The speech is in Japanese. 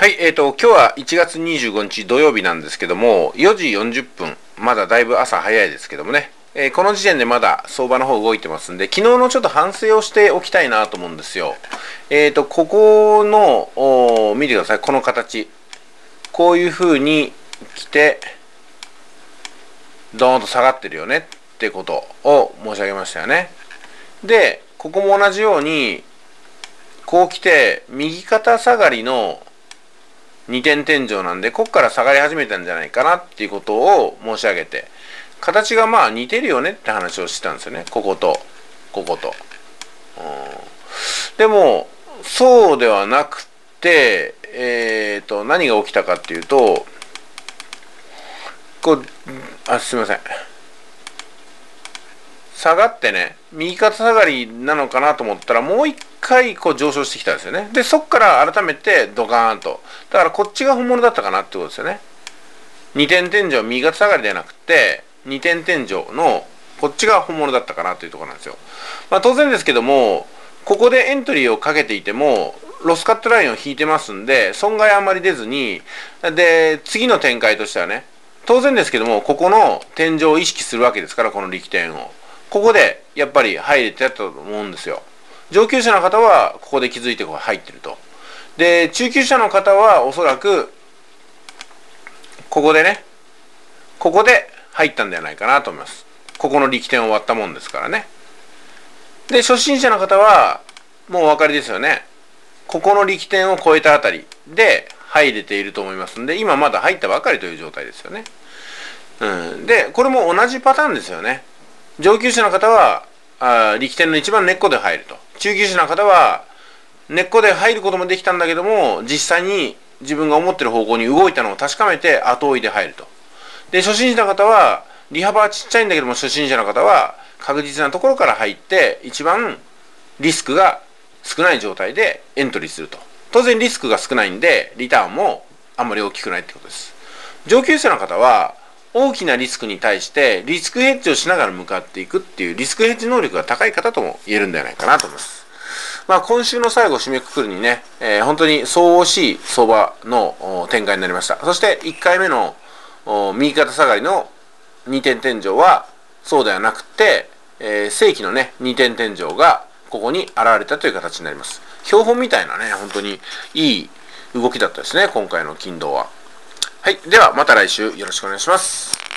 はい、えーと、今日は1月25日土曜日なんですけども、4時40分、まだだいぶ朝早いですけどもね、えー、この時点でまだ相場の方動いてますんで、昨日のちょっと反省をしておきたいなと思うんですよ。えーと、ここの、見てください、この形。こういう風に来て、ドーンと下がってるよねってことを申し上げましたよね。で、ここも同じように、こう来て、右肩下がりの2点天井なんでここから下がり始めたんじゃないかなっていうことを申し上げて形がまあ似てるよねって話をしてたんですよねこことここと、うん、でもそうではなくてえっ、ー、と何が起きたかっていうとこうあすいません。下がってね右肩下がりなのかなと思ったらもう一回こう上昇してきたんですよね。でそこから改めてドカーンと。だからこっちが本物だったかなってことですよね。2点天井右肩下がりではなくて2点天井のこっちが本物だったかなというところなんですよ。まあ当然ですけどもここでエントリーをかけていてもロスカットラインを引いてますんで損害あんまり出ずにで次の展開としてはね当然ですけどもここの天井を意識するわけですからこの力点を。ここでやっぱり入れてたと思うんですよ。上級者の方はここで気づいて入ってると。で中級者の方はおそらくここでねここで入ったんではないかなと思います。ここの力点を割ったもんですからね。で初心者の方はもうお分かりですよね。ここの力点を超えたあたりで入れていると思いますんで今まだ入ったばかりという状態ですよね、うん、でこれも同じパターンですよね。上級者の方はあ力点の一番根っこで入ると。中級者の方は根っこで入ることもできたんだけども実際に自分が思ってる方向に動いたのを確かめて後追いで入ると。で初心者の方は利幅はちっちゃいんだけども初心者の方は確実なところから入って一番リスクが少ない状態でエントリーすると。当然リスクが少ないんでリターンもあんまり大きくないってことです。上級生の方は大きなリスクに対してリスクヘッジをしながら向かっていくっていうリスクヘッジ能力が高い方とも言えるんではないかなと思います。まあ、今週の最後締めくくるにね、えー、本当に相応しい相場の展開になりました。そして1回目の右肩下がりの2点天井はそうではなくて、えー、正規のね2点天井がここに現れたという形になります。標本みたいなね、本当にいい動きだったですね、今回の金土は。はい。では、また来週よろしくお願いします。